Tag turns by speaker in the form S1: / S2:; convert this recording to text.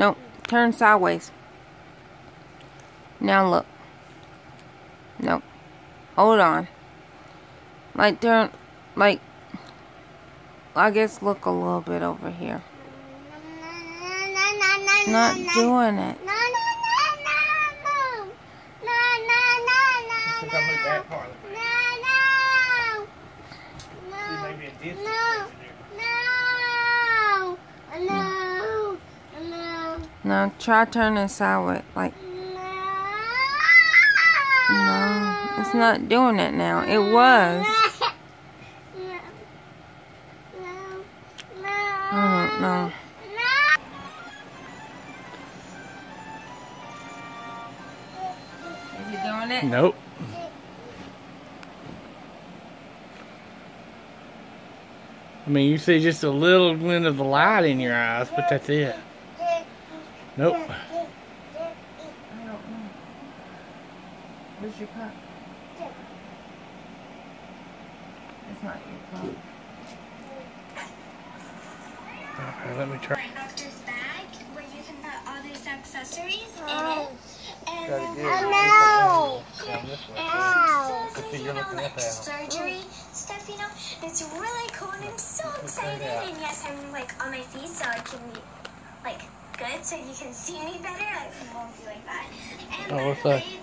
S1: Nope. Turn sideways. Now look. Nope. Hold on. Like turn like I guess look a little bit over here. Not doing it.
S2: No, no, no, no, no. No, no, no, no,
S3: If I move that
S2: no.
S3: farther,
S2: No, no.
S3: see
S2: No.
S3: maybe a distance
S2: No.
S3: right there.
S2: No. No. No.
S1: Now try turning sideways. Like no. It's not doing it now. It was. Don't know. Is he doing it?
S3: Nope. I mean, you see just a little glint of the light in your eyes, but that's it. Nope.
S1: I don't know. Where's your cup? It's not your cup.
S3: Okay, let me try.
S4: my doctor's bag where you can put all these accessories in it. And then
S2: no.
S4: and
S3: Good thing
S4: you
S3: you're
S4: know, like
S3: at that.
S4: surgery stuff, you know. It's really cool and I'm so excited. And yes, I'm like on my feet so I can be like good so you can see me better. I won't be like that. And
S3: Oh, what's that?
S4: way, this is